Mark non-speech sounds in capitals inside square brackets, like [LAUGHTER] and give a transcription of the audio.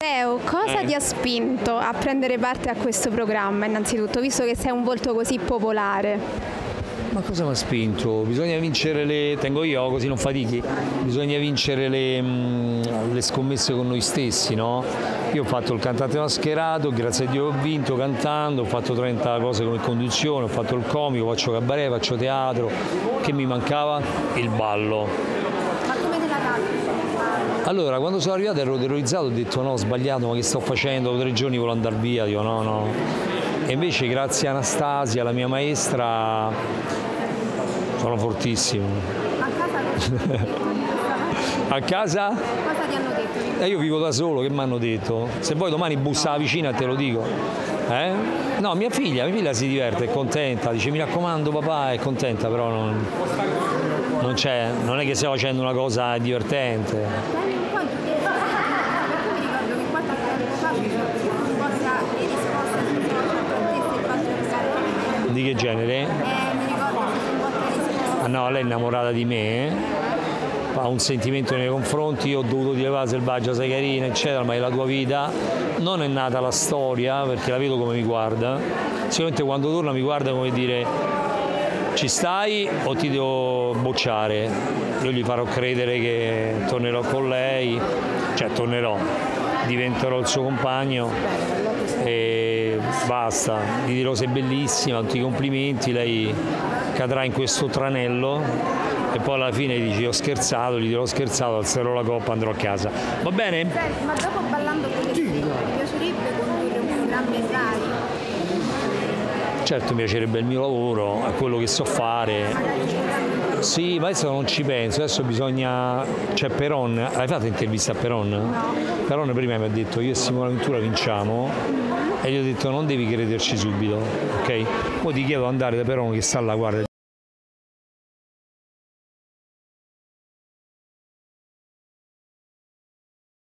Teo, cosa Eh. ti ha spinto a prendere parte a questo programma innanzitutto, visto che sei un volto così popolare? Ma cosa mi ha spinto? Bisogna vincere le. tengo io così non fatichi. Bisogna vincere le, mm, le scommesse con noi stessi, no? Io ho fatto il cantante mascherato, grazie a Dio ho vinto cantando, ho fatto 30 cose come conduzione, ho fatto il comico, faccio cabaret, faccio teatro. Che mi mancava? Il ballo. Ma come te la cavi? Allora, quando sono arrivato ero terrorizzato, ho detto no, ho sbagliato, ma che sto facendo? Dopo tre giorni volevo andare via, dico no, no. E invece grazie a Anastasia, la mia maestra, sono fortissimo. A casa [LAUGHS] A casa? cosa ti hanno detto? E io vivo da solo, che mi hanno detto? Se vuoi domani bussa la vicina te lo dico. Eh? No, mia figlia, mia figlia si diverte, è contenta, dice mi raccomando papà, è contenta, però non, non c'è, non è che stia facendo una cosa divertente. Di che genere? Eh. Ah no, lei è innamorata di me, ha un sentimento nei confronti, io ho dovuto dire va selvaggia, sei carina, eccetera, ma è la tua vita. Non è nata la storia, perché la vedo come mi guarda. Sicuramente quando torna mi guarda come dire ci stai o ti devo bocciare? Io gli farò credere che tornerò con lei, cioè tornerò, diventerò il suo compagno e basta, gli dirò sei bellissima, tutti i complimenti, lei cadrà in questo tranello e poi alla fine dici ho scherzato, gli dirò ho scherzato, alzerò la coppa, andrò a casa. Va bene? Ma dopo ballando con le stelle, ti piacerebbe condurre un programma in Rai? Certo mi piacerebbe il mio lavoro, è quello che so fare. Sì, ma adesso non ci penso, adesso bisogna. C'è Peron, hai fatto intervista a Peron? No. Peron prima mi ha detto io e Simona Ventura vinciamo e gli ho detto non devi crederci subito, ok? Poi ti chiedo di andare da Peron che sta là, guarda,